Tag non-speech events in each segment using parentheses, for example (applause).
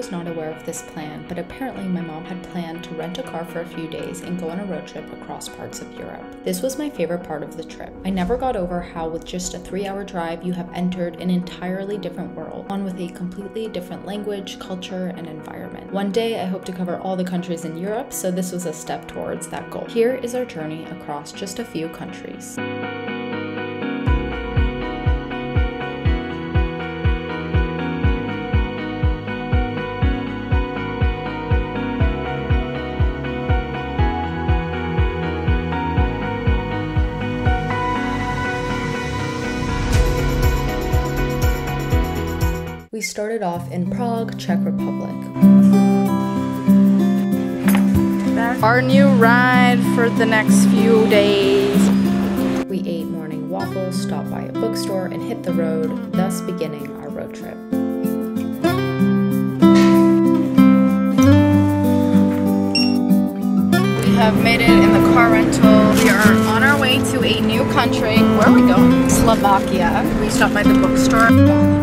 was not aware of this plan, but apparently my mom had planned to rent a car for a few days and go on a road trip across parts of Europe. This was my favorite part of the trip. I never got over how, with just a three hour drive, you have entered an entirely different world, one with a completely different language, culture, and environment. One day, I hope to cover all the countries in Europe, so this was a step towards that goal. Here is our journey across just a few countries. Started off in Prague, Czech Republic. Our new ride for the next few days. We ate morning waffles, stopped by a bookstore, and hit the road, thus beginning our road trip. We have made it in the car rental. We are on our way to a new country. Where are we going? Slovakia. We stopped by the bookstore.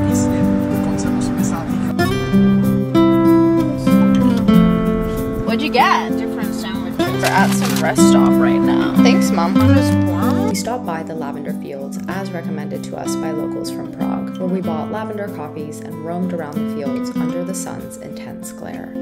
At some rest stop right now. Thanks, Mom. We stopped by the lavender fields as recommended to us by locals from Prague, where we bought lavender coffees and roamed around the fields under the sun's intense glare.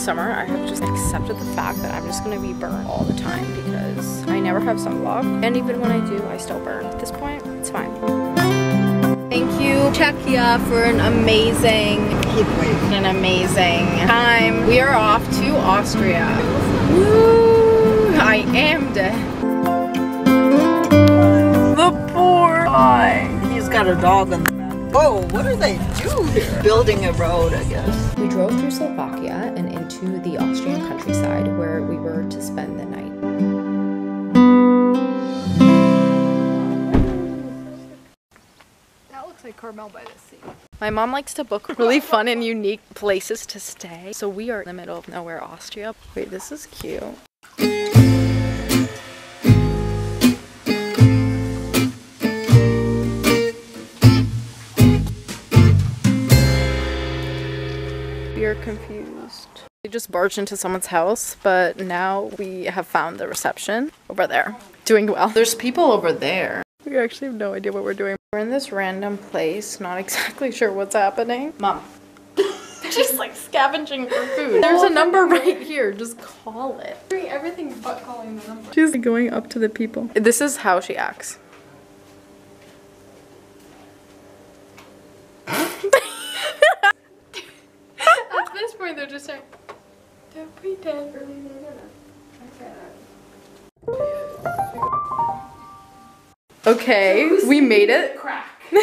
Summer, I have just accepted the fact that I'm just gonna be burnt all the time because I never have sunblock. And even when I do, I still burn. At this point, it's fine. Thank you, Czechia, for an amazing, an amazing time. We are off to Austria. Woo! I am dead. The poor guy. He's got a dog in. Whoa, what are they doing? Building a road, I guess. We drove through Slovakia and into the Austrian countryside where we were to spend the night. That looks like Carmel by the sea. My mom likes to book really fun and unique places to stay. So we are in the middle of nowhere, Austria. Wait, this is cute. Confused. We just barged into someone's house, but now we have found the reception over there. Doing well. There's people over there. We actually have no idea what we're doing. We're in this random place, not (laughs) exactly sure what's happening. Mom. (laughs) She's like scavenging for food. There's a number right here. Just call it. Doing everything but calling the number. She's going up to the people. This is how she acts. At this point, they're just saying, don't pretend. Okay, we made it. Crack. (laughs)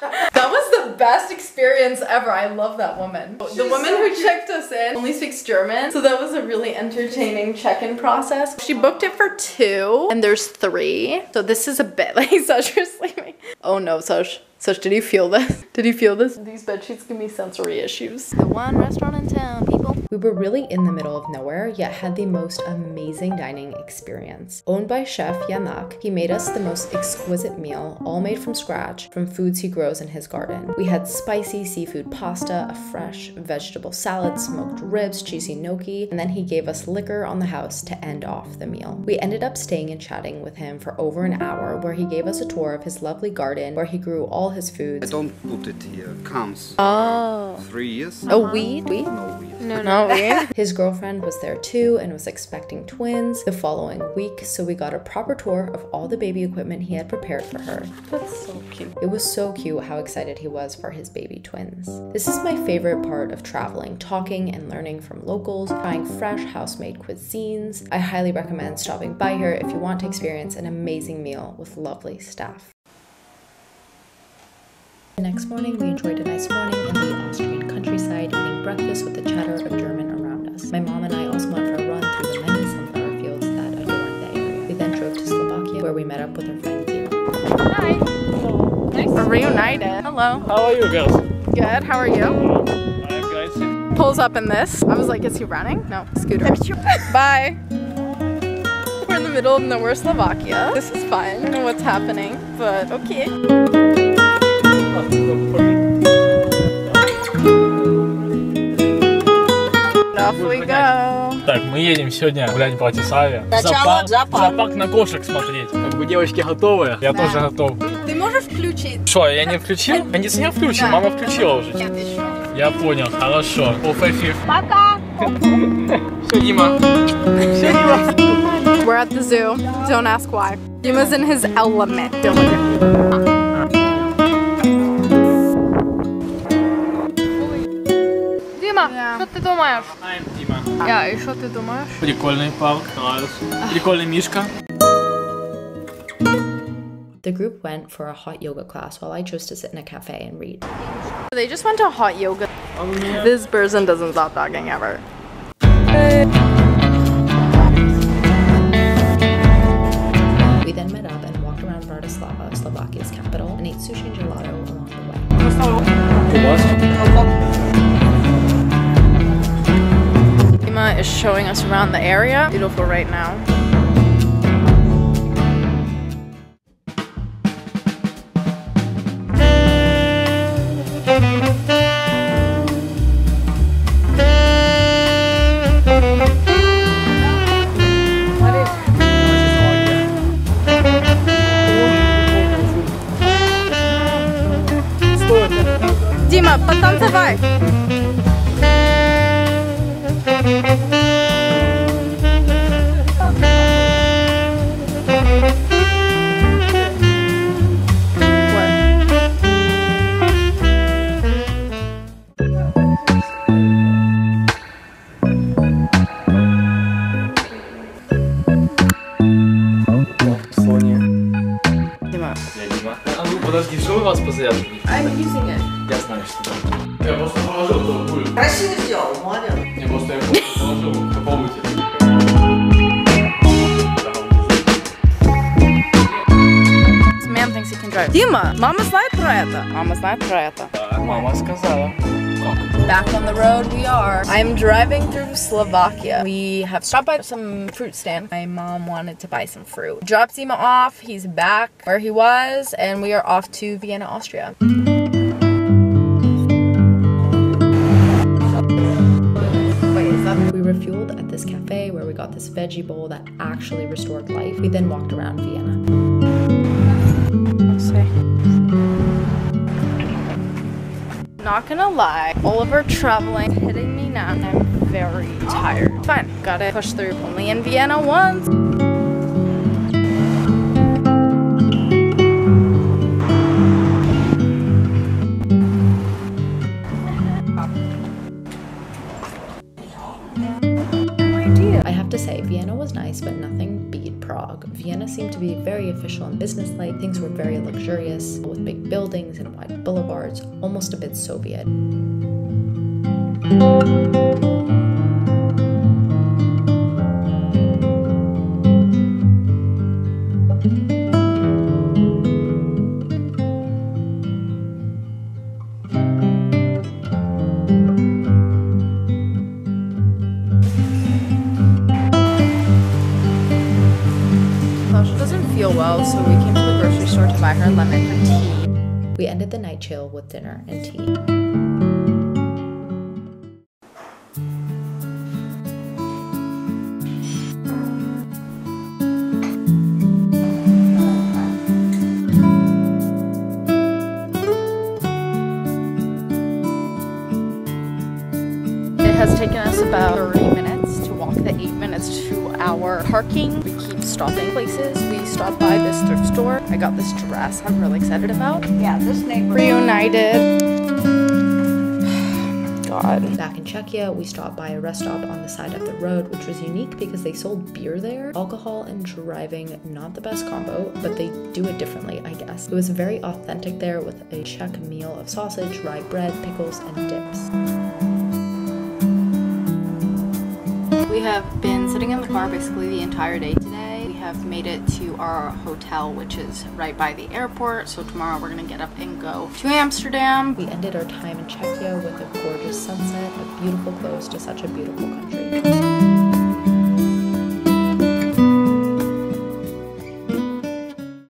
That was the best experience ever. I love that woman. the woman so who checked us in only speaks German, so that was a really entertaining check-in process. She booked it for two, and there's three. So this is a bit (laughs) like Sash is sleeping. Oh no, Sash. Sash, did you feel this? Did you feel this? These bed sheets give me sensory issues. The one restaurant in town, people. We were really in the middle of nowhere, yet had the most amazing dining experience. Owned by chef Yanak, he made us the most exquisite meal, all made from scratch, from foods he grows in his garden. We had spicy seafood pasta, a fresh vegetable salad, smoked ribs, cheesy gnocchi, and then he gave us liquor on the house to end off the meal. We ended up staying and chatting with him for over an hour, where he gave us a tour of his lovely garden, where he grew all his foods. I don't put it here. Comes Oh. three years. A weed? Weed? No weed. No, no, weed. (laughs) His girlfriend was there too and was expecting twins the following week, so we got a proper tour of all the baby equipment he had prepared for her. That's so cute. It was so cute how excited he was for his baby twins. This is my favorite part of traveling, talking and learning from locals, trying fresh house-made cuisines. I highly recommend stopping by here if you want to experience an amazing meal with lovely staff. The next morning, we enjoyed a nice morning in the Austrian breakfast with the chatter of German around us. My mom and I also went for a run through the many sunflower fields that adorn the area. We then drove to Slovakia where we met up with our friend Dima. Hi. Nice. We're reunited. Hello. How are you girls? Good. How are you? Uh, I'm great. Pulls up in this. I was like, is he running? No, scooter. (laughs) Bye. We're in the middle of nowhere, Slovakia. This is fun. I don't know what's happening, but okay. Oh, мы едем сегодня гулять по Тисаве. Сначала Зоопарк, зоопарк. зоопарк на кошек смотреть. Как бы девочки готовы, я тоже готов. Ты можешь включить? Что, я не включил? Кондиционер включил, мама включила уже. Нет, еще. Я понял, хорошо. Полфэфиф. Пока. (laughs) Все, Дима. Все, Дима. We're at the zoo. Don't ask why. Dima's in his element. Дима, що ти думаєш? I'm Дима. Я, і що ти думаєш? Прикольный парк, нравится. Прикольный мишка. The group went for a hot yoga class while I chose to sit in a cafe and read. They just went to hot yoga. This person doesn't stop talking ever. Showing us around the area. Beautiful right now. Подожди, что мы вас позарядили? I'm using it. Я знаю, что. Я просто положил тот пульт. Красиво сделал, молодец. Я просто его положил. Попробуйте. Какая? Дима, мама знает про это? Мама знает про это. Мама сказала. Back on the road we are. I'm driving through Slovakia. We have stopped by some fruit stand. My mom wanted to buy some fruit. Drop Dima off. He's back where he was and we are off to Vienna, Austria. We refueled at this cafe where we got this veggie bowl that actually restored life. We then walked around Vienna. Not gonna lie, all of our traveling hitting me now. and I'm very tired. Fine, gotta push through. Only in Vienna once. I have to say, Vienna was nice, but nothing beat Prague. Vienna seemed to be very official and businesslike. Things were very luxurious, with big buildings and wide boulevards, almost a bit Soviet. Feel well, so we came to the grocery store to buy her lemon and tea. We ended the night chill with dinner and tea. It has taken us about 30 minutes to walk the 8 minutes to our parking. We keep stopping places. We stopped by this thrift store. I got this dress I'm really excited about. Yeah, this neighbor. Reunited. (sighs) God. Back in Czechia, we stopped by a rest stop on the side of the road, which was unique because they sold beer there. Alcohol and driving, not the best combo, but they do it differently, I guess. It was very authentic there with a Czech meal of sausage, rye bread, pickles, and dips. We have been sitting in the car basically the entire day today. We have made it to our hotel, which is right by the airport. So tomorrow we're gonna get up and go to Amsterdam. We ended our time in Czechia with a gorgeous sunset, a beautiful close to such a beautiful country.